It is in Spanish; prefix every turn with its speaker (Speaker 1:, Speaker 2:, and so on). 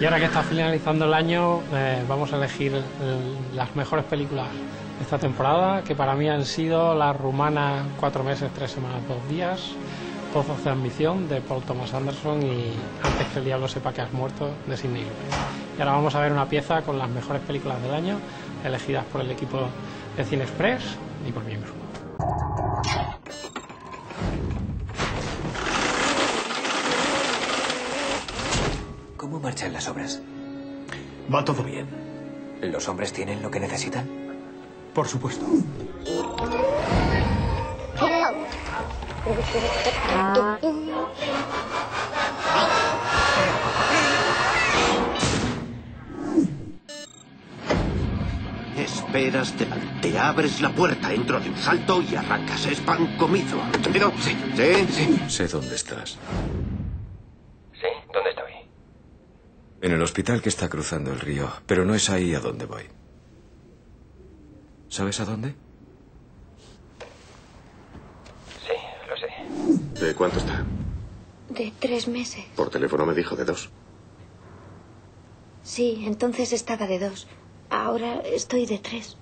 Speaker 1: Y ahora que está finalizando el año, eh, vamos a elegir las mejores películas de esta temporada, que para mí han sido La Rumana, cuatro meses, tres semanas, dos días, Pozos de Ambición, de Paul Thomas Anderson, y Antes que el diablo sepa que has muerto, de Sidney. Y ahora vamos a ver una pieza con las mejores películas del año, elegidas por el equipo de Cine Express y por mí mismo.
Speaker 2: ¿Cómo marchan las obras?
Speaker 3: Va todo bien.
Speaker 2: ¿Los hombres tienen lo que necesitan?
Speaker 3: Por supuesto.
Speaker 4: Esperas delante, abres la puerta, entro de un salto y arrancas. Es pan comido. ¿Entendido? Sí. Sí, sí.
Speaker 5: Sé dónde estás.
Speaker 2: Sí, ¿dónde estoy?
Speaker 5: En el hospital que está cruzando el río, pero no es ahí a donde voy. ¿Sabes a dónde?
Speaker 2: Sí, lo sé.
Speaker 4: ¿De cuánto está?
Speaker 6: De tres meses.
Speaker 4: Por teléfono me dijo de dos.
Speaker 6: Sí, entonces estaba de dos. Ahora estoy de tres.